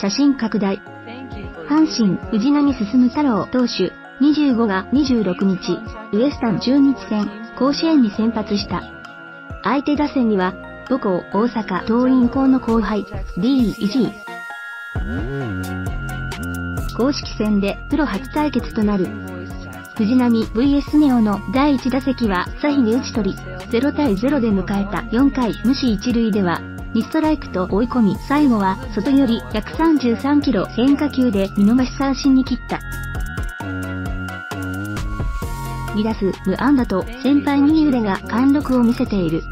写真拡大。阪神、藤波進太郎投手、25が26日、ウエスタン中日戦、甲子園に先発した。相手打線には、母校大阪桐蔭校の後輩、D イジー。公式戦でプロ初対決となる。藤波 VS ネオの第1打席はサヒに打ち取り、0対0で迎えた4回無視1塁では、2ストライクと追い込み、最後は外より133キロ変化球で見逃し三振に切った。2打数無安打と先輩右腕が貫禄を見せている。